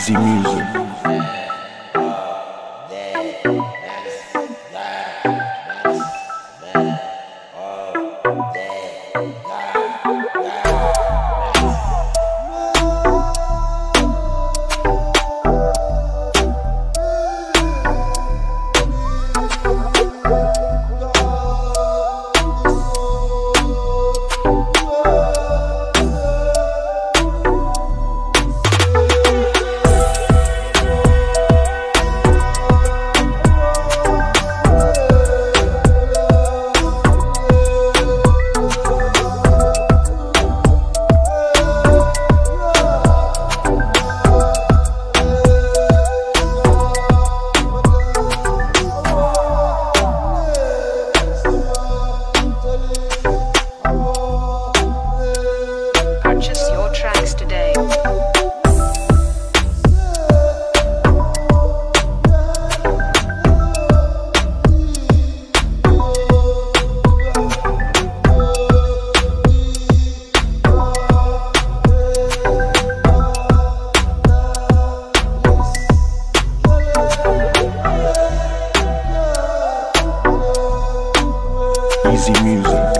Easy music. Purchase Easy music.